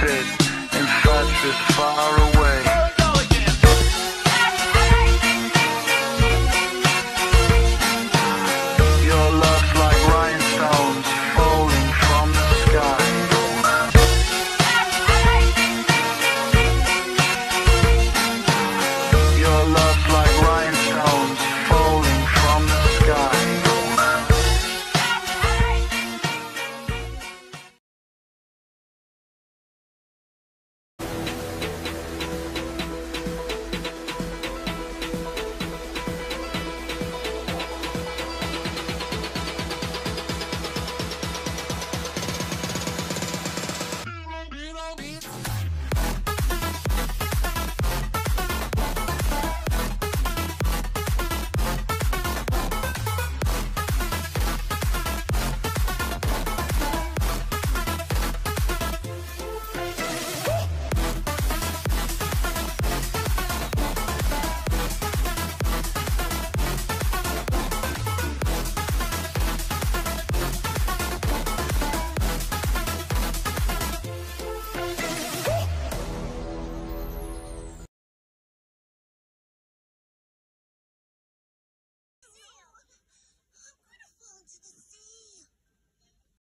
haunted and such is far away.